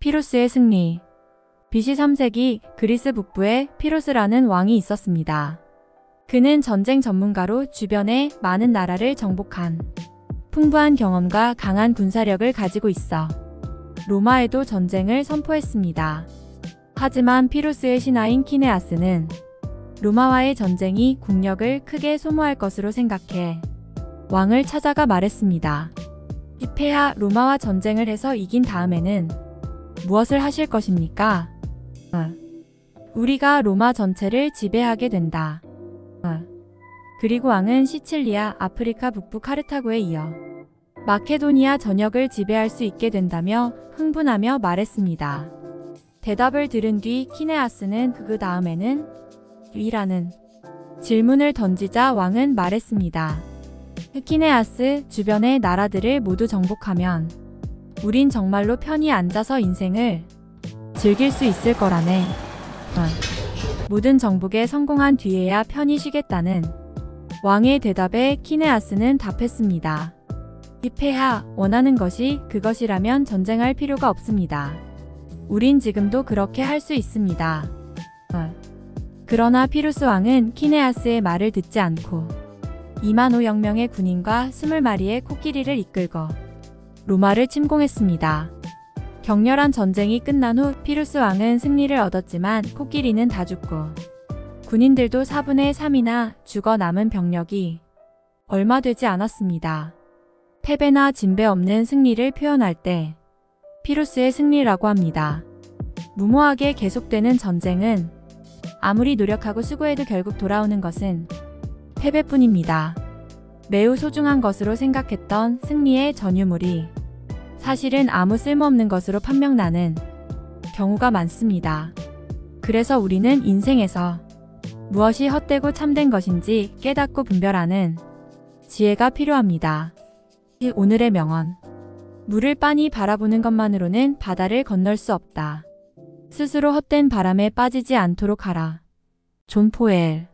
피루스의 승리 BC 3세기 그리스 북부에 피루스라는 왕이 있었습니다. 그는 전쟁 전문가로 주변의 많은 나라를 정복한 풍부한 경험과 강한 군사력을 가지고 있어 로마에도 전쟁을 선포했습니다. 하지만 피루스의 신하인 키네아스는 로마와의 전쟁이 국력을 크게 소모할 것으로 생각해 왕을 찾아가 말했습니다. 이페야 로마와 전쟁을 해서 이긴 다음에는 무엇을 하실 것입니까? 어. 우리가 로마 전체를 지배하게 된다. 어. 그리고 왕은 시칠리아, 아프리카 북부 카르타고에 이어 마케도니아 전역을 지배할 수 있게 된다며 흥분하며 말했습니다. 대답을 들은 뒤 키네아스는 그 다음에는 위라는 질문을 던지자 왕은 말했습니다. 키네아스 주변의 나라들을 모두 정복하면 우린 정말로 편히 앉아서 인생을 즐길 수 있을 거라네. 어. 모든 정복에 성공한 뒤에야 편히 쉬겠다는 왕의 대답에 키네아스는 답했습니다. 이페하 원하는 것이 그것이라면 전쟁할 필요가 없습니다. 우린 지금도 그렇게 할 수 있습니다. 어. 그러나 피루스 왕은 키네아스의 말을 듣지 않고 2만 5천 명의 군인과 20마리의 코끼리를 이끌고 로마를 침공했습니다. 격렬한 전쟁이 끝난 후 피루스 왕은 승리를 얻었지만 코끼리는 다 죽고 군인들도 4분의 3이나 죽어 남은 병력이 얼마 되지 않았습니다. 패배나 진배 없는 승리를 표현할 때 피루스의 승리라고 합니다. 무모하게 계속되는 전쟁은 아무리 노력하고 수고해도 결국 돌아오는 것은 패배뿐입니다. 매우 소중한 것으로 생각했던 승리의 전유물이 사실은 아무 쓸모없는 것으로 판명나는 경우가 많습니다. 그래서 우리는 인생에서 무엇이 헛되고 참된 것인지 깨닫고 분별하는 지혜가 필요합니다. 오늘의 명언. 물을 빤히 바라보는 것만으로는 바다를 건널 수 없다. 스스로 헛된 바람에 빠지지 않도록 하라. 존 포엘